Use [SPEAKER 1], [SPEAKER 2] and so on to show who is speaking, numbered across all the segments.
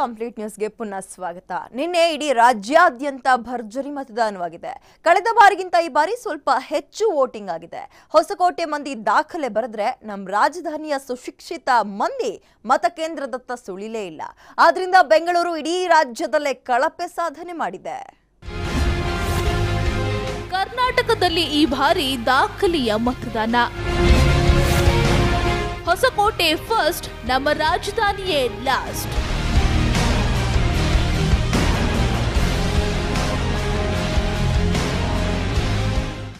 [SPEAKER 1] Complete ನ್ಯೂಸ್ಗೆ ಪುನಃ ಸ್ವಾಗತ. ನಿನ್ನೆ ಇಡೀ ರಾಜ್ಯಾದ್ಯಂತ ಭರ್ಜರಿ ಮತದಾನವಾಗಿದೆ. ಕಳೆದ ಬಾರಿಗಿಂತ ಈ ಬಾರಿ ಸ್ವಲ್ಪ ಹೆಚ್ಚು ವೋಟಿಂಗ್ ಆಗಿದೆ. ಹೊಸಕೋಟೆ ಮಂದಿ ದಾಖಲೆ ಬರೆದ್ರೆ ನಮ್ಮ ರಾಜಧಾನಿಯ ಸುಶಿಕ್ಷಿತ ಮಂದಿ ಮತಕೇಂದ್ರದತ್ತ ಸುಳಿಲೇ ಇಲ್ಲ. ಆದ್ರಿಂದ ಬೆಂಗಳೂರು ಇಡೀ ರಾಜ್ಯದಲ್ಲೇ ಕಳಪೆ ಸಾಧನೆ ಮಾಡಿದೆ.
[SPEAKER 2] ಕರ್ನಾಟಕದಲ್ಲಿ ಈ ಬಾರಿ ದಾಖಲೆಯ ಮತದಾನ. ಹೊಸಕೋಟೆ ಫಸ್ಟ್ ನಮ್ಮ ರಾಜಧಾನಿಯೇ ಲಾಸ್ಟ್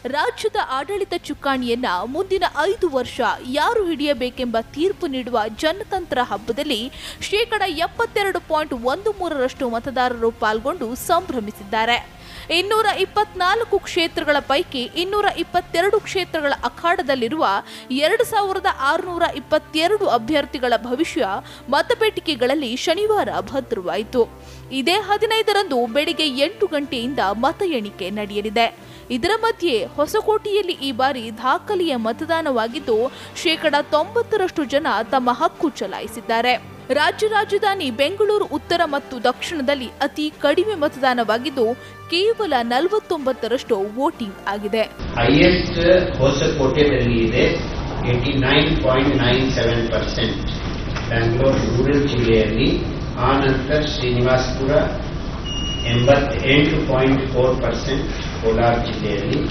[SPEAKER 2] ರಾಜ್ಯದ ಆಡಳಿತ ಚುಕ್ಕಾಣಿಯನ್ನ ಮುಂದಿನ ಐದು ವರ್ಷ ಯಾರು ಹಿಡಿಯಬೇಕೆಂಬ ತೀರ್ಪು ನೀಡುವ ಜನತಂತ್ರ ಹಬ್ಬದಲ್ಲಿ ಶೇಕಡ ಎಪ್ಪತ್ತೆರಡು ಪಾಯಿಂಟ್ ಒಂದು ಮೂರರಷ್ಟು ಮತದಾರರು ಪಾಲ್ಗೊಂಡು ಸಂಭ್ರಮಿಸಿದ್ದಾರೆ. ಇನ್ನೂರ ಇಪ್ಪತ್ನಾಲ್ಕು ಕ್ಷೇತ್ರಗಳ ಪೈಕಿ ಇನ್ನೂರ ಇಪ್ಪತ್ತೆರಡು ಕ್ಷೇತ್ರಗಳ ಅಖಾಡದಲ್ಲಿರುವ ಎರಡು ಸಾವಿರದ ಆರುನೂರ ಇಪ್ಪತ್ತೆರಡು ಅಭ್ಯರ್ಥಿಗಳ ಭವಿಷ್ಯ ಮತಪೇಟಿಕೆಗಳಲ್ಲಿ ಶನಿವಾರ ಭದ್ರವಾಯಿತು. ಇದೇ ಹದಿನೈದರಂದು ಬೆಳಿಗ್ಗೆ ಎಂಟು ಗಂಟೆಯಿಂದ ಮತ ಎಣಿಕೆ ನಡೆಯಲಿದೆ. ಇದರ ಮಧ್ಯೆ ಹೊಸಕೋಟೆಯಲ್ಲಿ ಈ ಬಾರಿ ದಾಖಲೆಯ ಮತದಾನವಾಗಿದ್ದು, ಶೇಕಡ ತೊಂಬತ್ತರಷ್ಟು ಜನ ತಮ್ಮ ಹಕ್ಕು ಚಲಾಯಿಸಿದ್ದಾರೆ. ರಾಜ್ಯ ರಾಜಧಾನಿ ಬೆಂಗಳೂರು ಉತ್ತರ ಮತ್ತು ದಕ್ಷಿಣದಲ್ಲಿ ಅತಿ ಕಡಿಮೆ ಮತದಾನವಾಗಿದ್ದು, ಕೇವಲ ನಲವತ್ತೊಂಬತ್ತರಷ್ಟು ವೋಟಿಂಗ್ ಆಗಿದೆ.
[SPEAKER 3] ಹೈಯೆಸ್ಟ್ ಹೊಸಕೋಟೆಯಲ್ಲಿ ಇದೆ eighty nine point nine seven percent. Bangalore, rural ಜಿಲ್ಲೆಯಲ್ಲಿ ಆ ನಂತರ ಶ್ರೀನಿವಾಸಪುರ ಎಂಬತ್ತೆಂಟು ಪಾಯಿಂಟ್ ಫೋರ್ ಪರ್ಸೆಂಟ್. ಕೋಲಾರ ಜಿಲ್ಲೆಯಲ್ಲಿ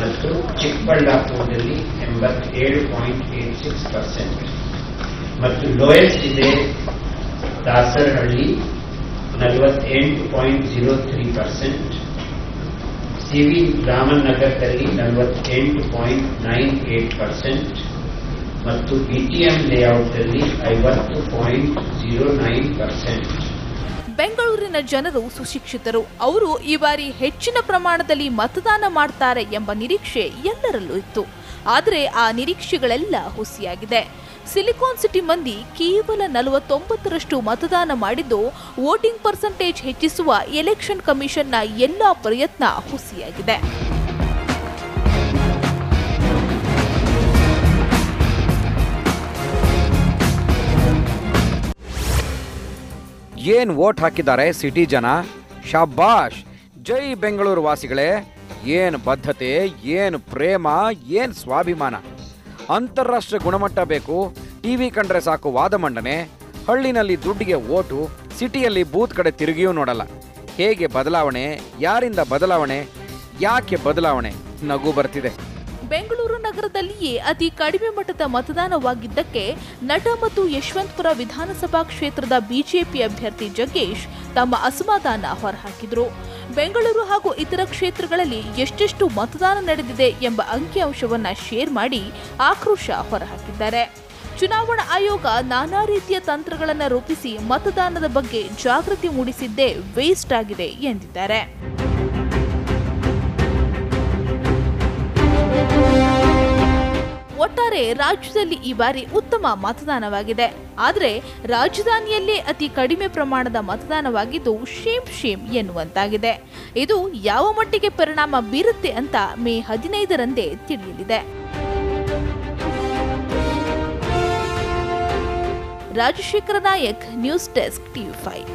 [SPEAKER 3] ಮತ್ತು ಚಿಕ್ಕಬಳ್ಳಾಪುರದಲ್ಲಿ ಎಂಬತ್ತೇಳು ಪಾಯಿಂಟ್ ಏಟ್ ಸಿಕ್ಸ್ ಪರ್ಸೆಂಟ್ ಮತ್ತು ಲೋಯೆಸ್ಟ್ ಇದೆ ದಾಸರಹಳ್ಳಿ ನಲವತ್ತೆಂಟು point zero three percent C V Raman ನಗರದಲ್ಲಿ ನಲವತ್ತೆಂಟು ಪಾಯಿಂಟ್ ನೈನ್ ಏಟ್ ಪರ್ಸೆಂಟ್ ಮತ್ತು ಬಿಟಿಎಂ ಲೇಔಟ್ನಲ್ಲಿ ಐವತ್ತು ಪಾಯಿಂಟ್ ಜೀರೋ ನೈನ್ ಪರ್ಸೆಂಟ್
[SPEAKER 2] ಬೆಂಗಳೂರಿನ ಜನರು ಸುಶಿಕ್ಷಿತರು. ಅವರು ಈ ಬಾರಿ ಹೆಚ್ಚಿನ ಪ್ರಮಾಣದಲ್ಲಿ ಮತದಾನ ಮಾಡ್ತಾರೆ ಎಂಬ ನಿರೀಕ್ಷೆ ಎಲ್ಲರಲ್ಲೂ ಇತ್ತು. ಆದರೆ ಆ ನಿರೀಕ್ಷೆಗಳೆಲ್ಲ ಹುಸಿಯಾಗಿದೆ. ಸಿಲಿಕಾನ್ ಸಿಟಿ ಮಂದಿ ಕೇವಲ ನಲವತ್ತೊಂಬತ್ತರಷ್ಟು ಮತದಾನ ಮಾಡಿದ್ದು, ವೋಟಿಂಗ್ ಪರ್ಸೆಂಟೇಜ್ ಹೆಚ್ಚಿಸುವ ಎಲೆಕ್ಷನ್ ಕಮಿಷನ್ನ ಎಲ್ಲ ಪ್ರಯತ್ನ ಹುಸಿಯಾಗಿದೆ.
[SPEAKER 4] ಏನ್ ಓಟ್ ಹಾಕಿದ್ದಾರೆ ಸಿಟಿ ಜನ ಶಾಬಾಷ್ ಜೈ ಬೆಂಗಳೂರು ವಾಸಿಗಳೇ, ಏನು ಬದ್ಧತೆ, ಏನು ಪ್ರೇಮ, ಏನು ಸ್ವಾಭಿಮಾನ? ಅಂತಾರಾಷ್ಟ್ರೀಯ ಗುಣಮಟ್ಟ ಬೇಕು, ಟಿವಿ ಕಂಡ್ರೆ ಸಾಕು ವಾದ ಮಂಡನೆ. ಹಳ್ಳಿನಲ್ಲಿ ದುಡ್ಡಿಗೆ ಓಟು, ಸಿಟಿಯಲ್ಲಿ ಬೂತ್ ಕಡೆ ತಿರುಗಿಯೂ ನೋಡಲ್ಲ. ಹೇಗೆ ಬದಲಾವಣೆ, ಯಾರಿಂದ ಬದಲಾವಣೆ, ಯಾಕೆ ಬದಲಾವಣೆ? ನಗು ಬರ್ತಿದೆ.
[SPEAKER 2] ಬೆಂಗಳೂರು ನಗರದಲ್ಲಿಯೇ ಅತಿ ಕಡಿಮೆ ಮಟ್ಟದ ಮತದಾನವಾಗಿದ್ದಕ್ಕೆ ನಟ ಮತ್ತು ಯಶವಂತಪುರ ವಿಧಾನಸಭಾ ಕ್ಷೇತ್ರದ ಬಿಜೆಪಿ ಅಭ್ಯರ್ಥಿ ಜಗ್ಗೇಶ್ ತಮ್ಮ ಅಸಮಾಧಾನ ಹೊರಹಾಕಿದರು. ಬೆಂಗಳೂರು ಹಾಗೂ ಇತರ ಕ್ಷೇತ್ರಗಳಲ್ಲಿ ಎಷ್ಟೆಷ್ಟು ಮತದಾನ ನಡೆದಿದೆ ಎಂಬ ಅಂಕಿಅಂಶವನ್ನ ಶೇರ್ ಮಾಡಿ ಆಕ್ರೋಶ ಹೊರಹಾಕಿದ್ದಾರೆ. ಚುನಾವಣಾ ಆಯೋಗ ನಾನಾ ರೀತಿಯ ತಂತ್ರಗಳನ್ನು ರೂಪಿಸಿ ಮತದಾನದ ಬಗ್ಗೆ ಜಾಗೃತಿ ಮೂಡಿಸಿದ್ದೇ ವೇಸ್ಟ್ ಆಗಿದೆ ಎಂದಿದ್ದಾರೆ. ಒಟ್ಟಾರೆ ರಾಜ್ಯದಲ್ಲಿ ಈ ಬಾರಿ ಉತ್ತಮ ಮತದಾನವಾಗಿದೆ. ಆದರೆ ರಾಜಧಾನಿಯಲ್ಲೇ ಅತಿ ಕಡಿಮೆ ಪ್ರಮಾಣದ ಮತದಾನವಾಗಿದ್ದು ಶೇಮ್ ಶೇಮ್ ಎನ್ನುವಂತಾಗಿದೆ. ಇದು ಯಾವ ಮಟ್ಟಿಗೆ ಪರಿಣಾಮ ಬೀರುತ್ತೆ ಅಂತ ಮೇ ಹದಿನೈದರಂದೇ ತಿಳಿಯಲಿದೆ. Rajashekhara Nayak, news desk TV five.